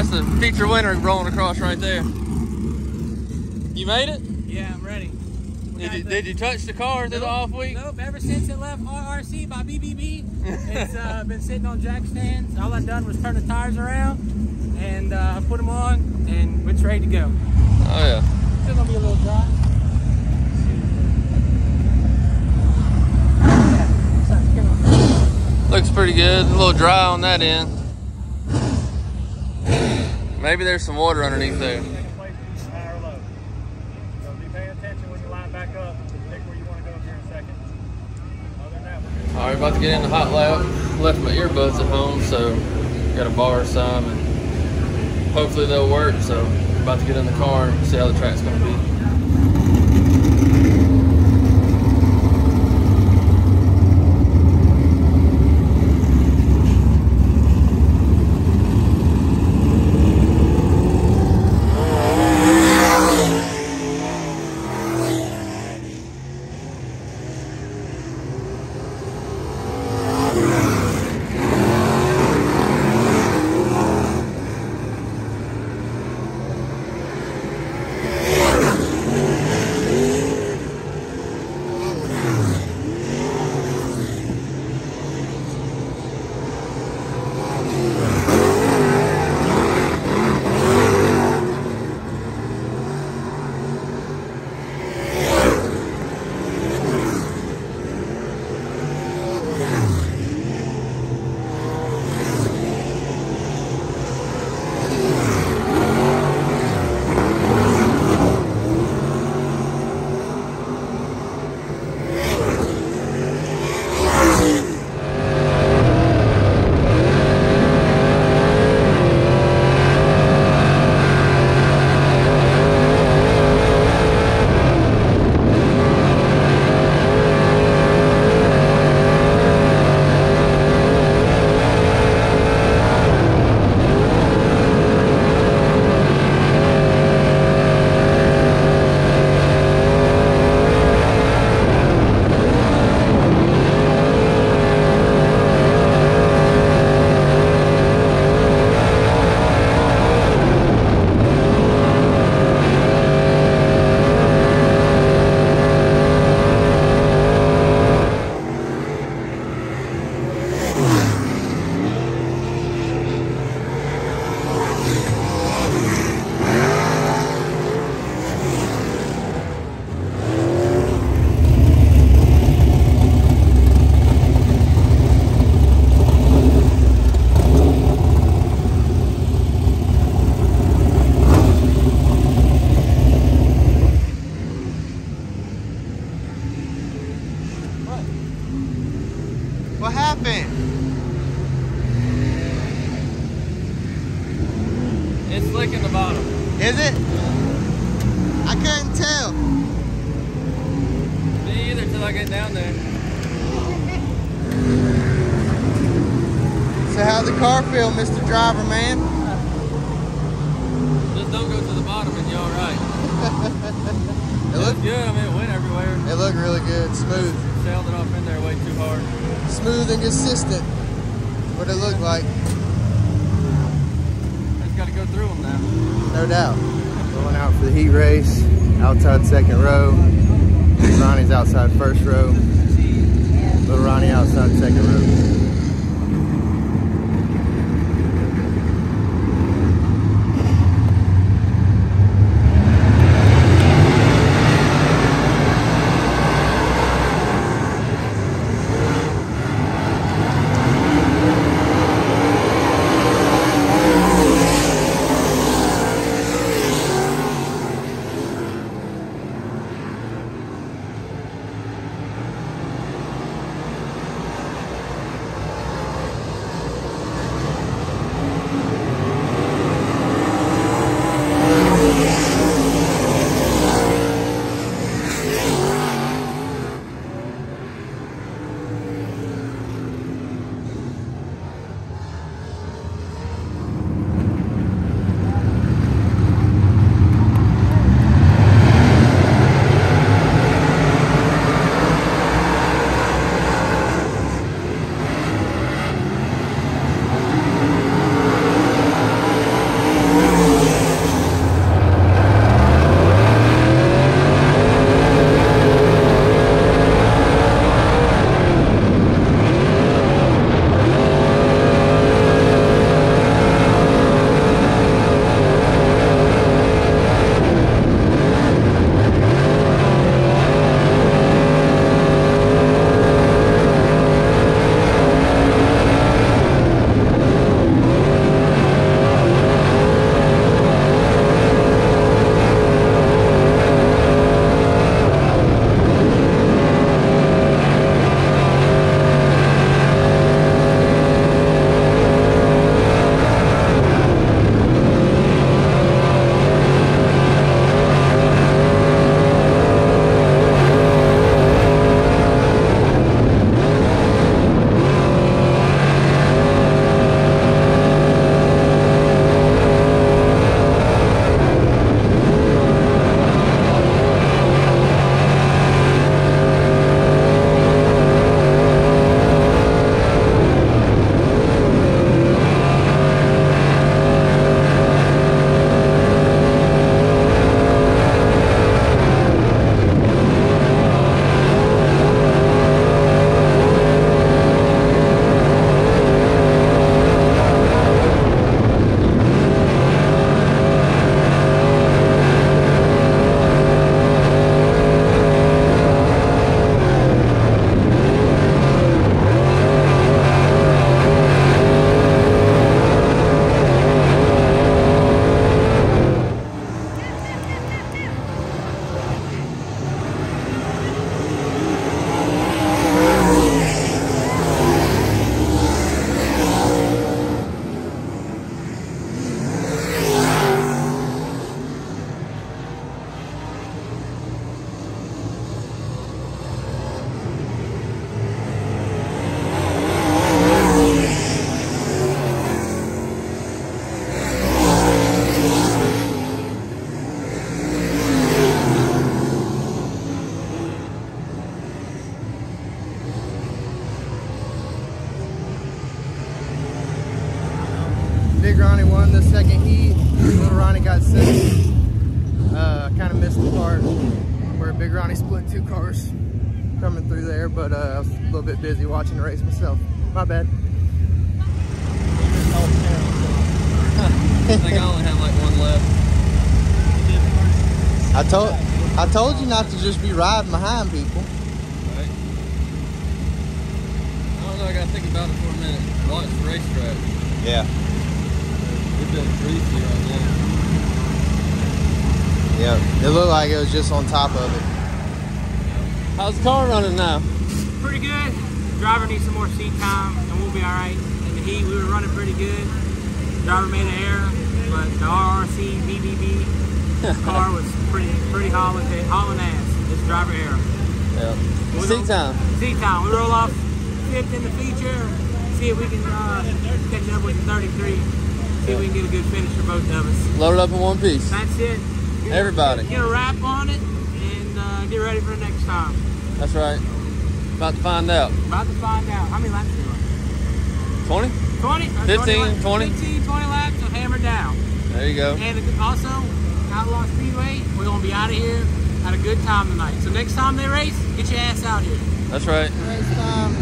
that's the feature winner rolling across right there. You made it? Yeah, I'm ready. Did you, did you touch the car through the off week? Nope, ever since it left RRC by BBB, it's uh, been sitting on jack stands. All I done was turn the tires around and uh, put them on, and it's ready to go. Oh yeah. Still gonna be a little dry. Looks pretty good. A little dry on that end. Maybe there's some water underneath there. All right, about to get in the hot lap. Left my earbuds at home, so got to borrow some, and hopefully they'll work. So about to get in the car and see how the track's going to be. So how'd the car feel, Mr. Driver Man? Just don't go to the bottom and you're all right. It It looked looked, good. I mean, it went everywhere. it looked really good, smooth. Sailed it off in there way too hard. Smooth and consistent. What it looked like, Just got to go through them now. no doubt. Going out for the heat race, outside second row. Ronnie's outside first row. Little Ronnie outside second row. Myself. My bad. I think I only have like one left. I told I told you not to just be riding behind people. Right? I don't know, I gotta think about it for a minute. Watch the racetrack. Yeah. It's been greasy right now. Yeah. It looked like it was just on top of it. How's the car running now? Pretty good. Driver needs some more seat time, and we'll be all right. In the heat, we were running pretty good. Driver made an error, but the RRC BBB car was pretty pretty hauling, hauling ass. It's driver error. Yeah. We Seat time. Seat time. We roll off fifth in the feature. See if we can uh, catch up with the 33. See if we can get a good finish for both of us. Load it up in one piece. That's it. Get, Everybody. Get a wrap on it and uh, get ready for the next time. That's right. About to find out. About to find out. How many laps are you 20? on? 20? or uh, 15, laps? 20. 15, 20 laps to hammer down. There you go. And also, Outlaw Speedway, we're going to be out of here at a good time tonight. So next time they race, get your ass out here. That's right. Race time.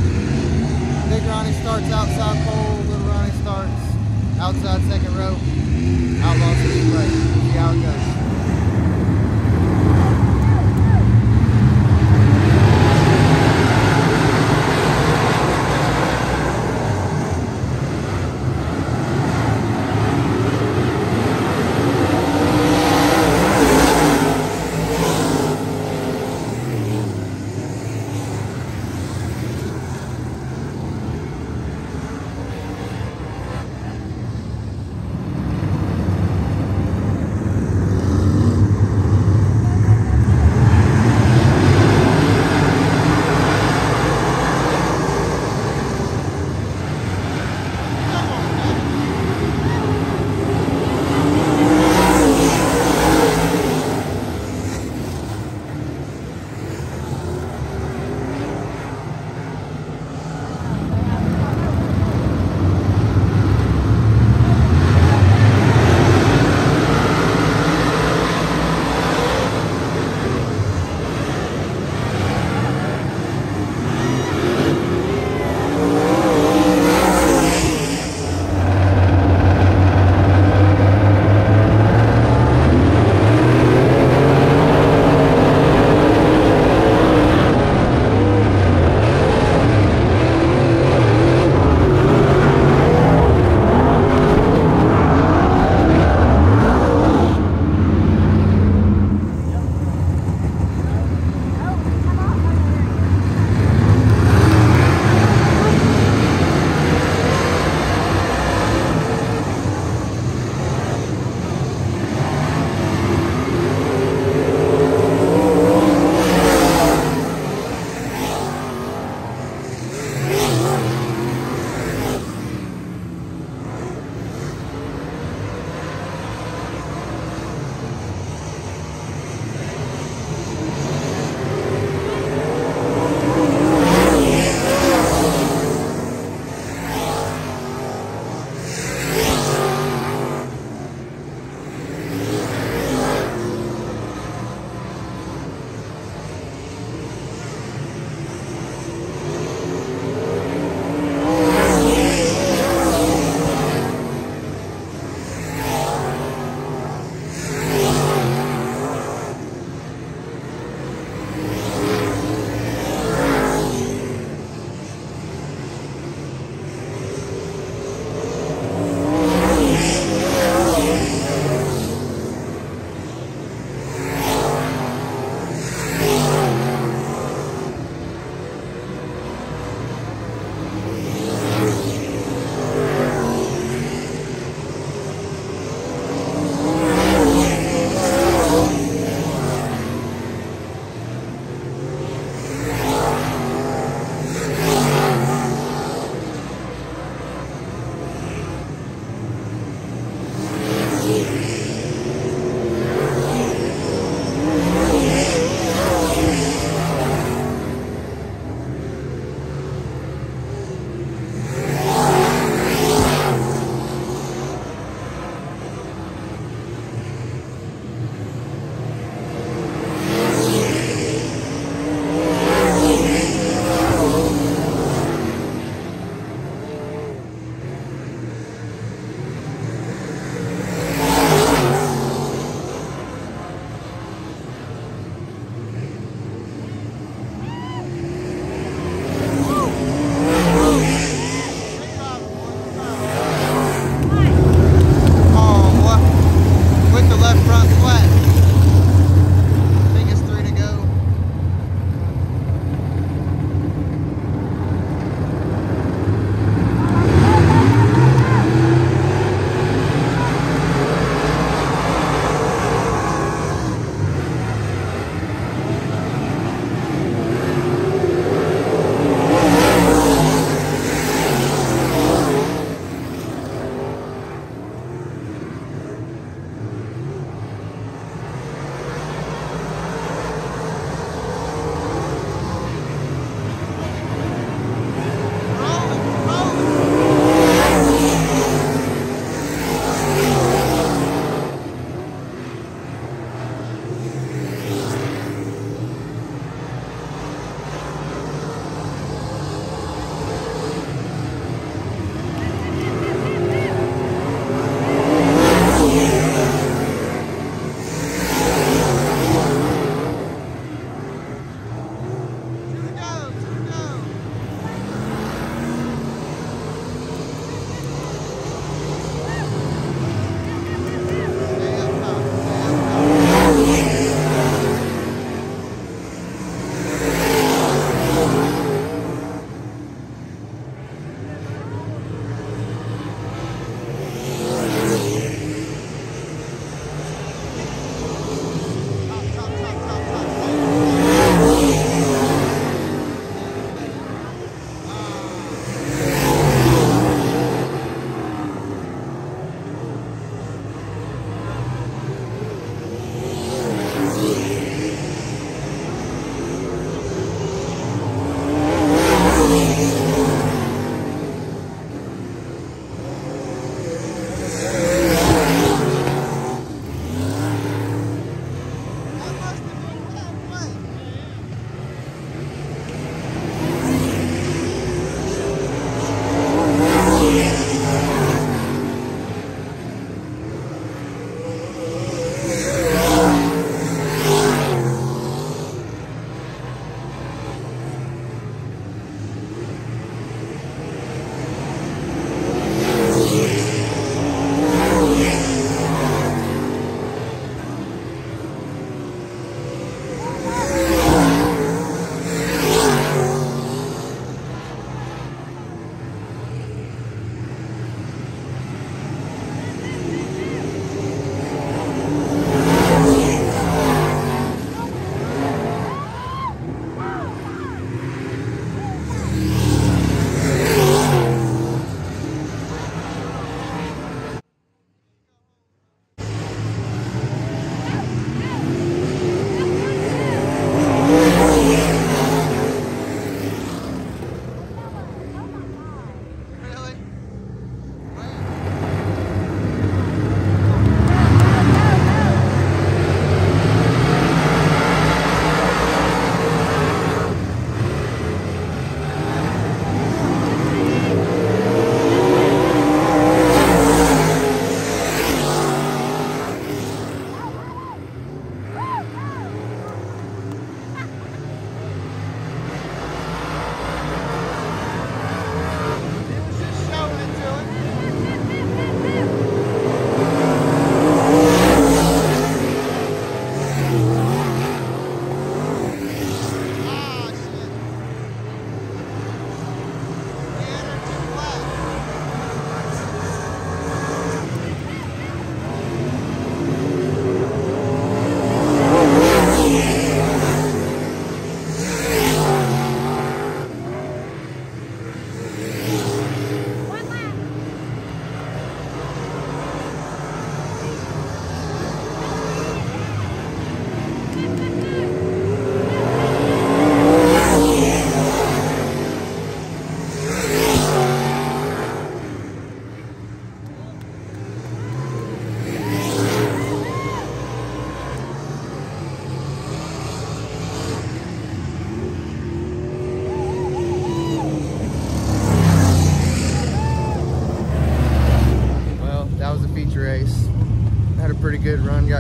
Big Ronnie starts outside pole. Little Ronnie starts outside second row. Outlaw Speedway. See how it goes.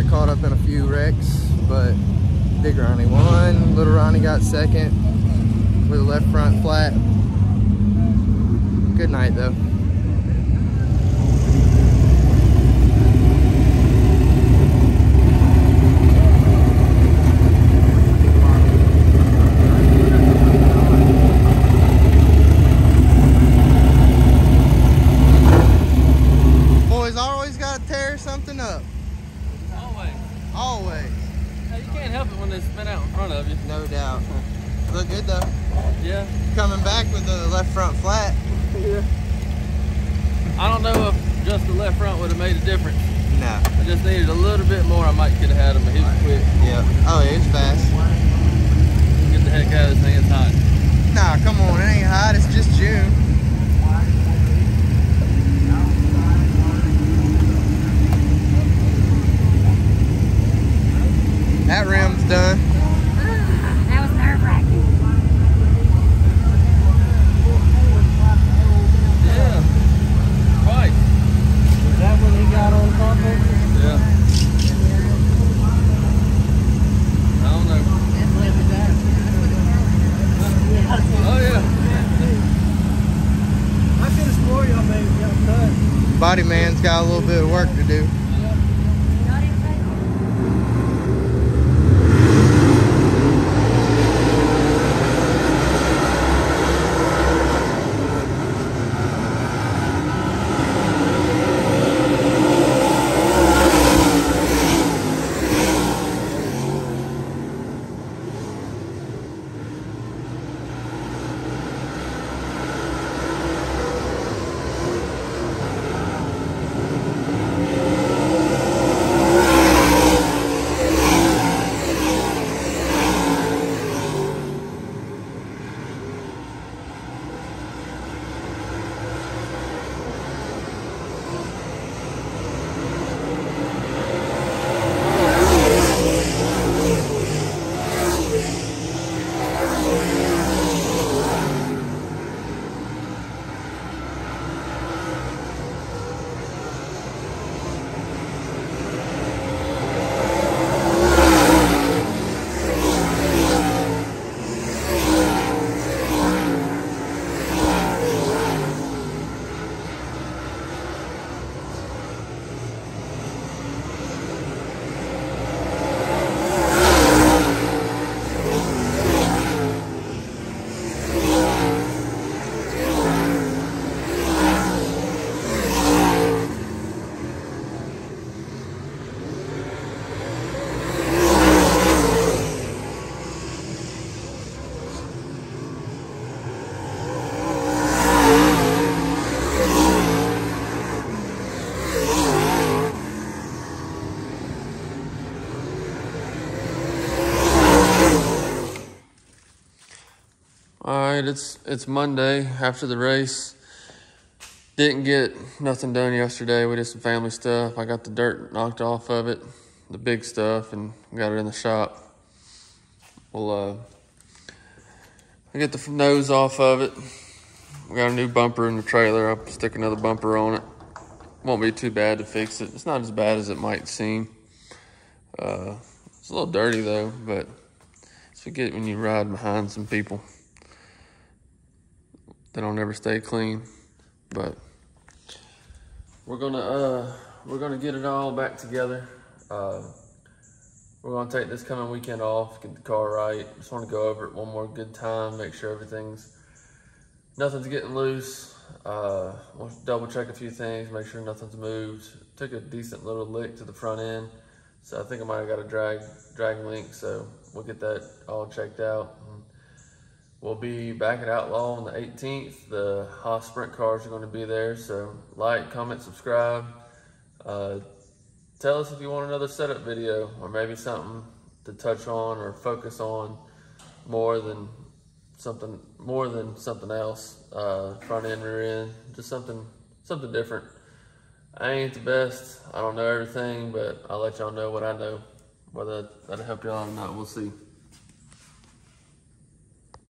Caught up in a few wrecks, but Big Ronnie won. Little Ronnie got second with a left front flat. Good night though. Boys always gotta tear something up. Always. Always. Hey, you can't help it when they spin out in front of you. No doubt. Look good though. Yeah. Coming back with the left front flat. Yeah. I don't know if just the left front would have made a difference. No. I just needed a little bit more. I might could have had him, but he was quick. Yeah. Oh, yeah, it's fast. Get the heck out of this thing. It's hot. Nah, come on. It ain't hot. It's just June. That rim's done. That was nerve wracking. Yeah. Quite. Is that when he on top of it? Yeah. I don't know. Oh yeah. I could have swore y'all made y'all cut. Body man's got a little bit of work to do. It's it's Monday after the race. Didn't get nothing done yesterday. We did some family stuff. I got the dirt knocked off of it, the big stuff, and got it in the shop. We'll uh, I get the nose off of it. We got a new bumper in the trailer. I'll stick another bumper on it. Won't be too bad to fix it. It's not as bad as it might seem. Uh, it's a little dirty though, but it's when you ride behind some people. They don't ever stay clean, but we're gonna uh we're gonna get it all back together. Uh, we're gonna take this coming weekend off, get the car right. Just want to go over it one more good time, make sure everything's nothing's getting loose. Uh, want to double check a few things, make sure nothing's moved. Took a decent little lick to the front end, so I think I might have got a drag drag link. So we'll get that all checked out. We'll be back at Outlaw on the 18th. The Haas Sprint cars are going to be there. So like, comment, subscribe. Uh, tell us if you want another setup video or maybe something to touch on or focus on more than something more than something else. Uh, front end, rear end, just something something different. I ain't the best. I don't know everything, but I'll let y'all know what I know. Whether that'll help y'all or not, we'll see.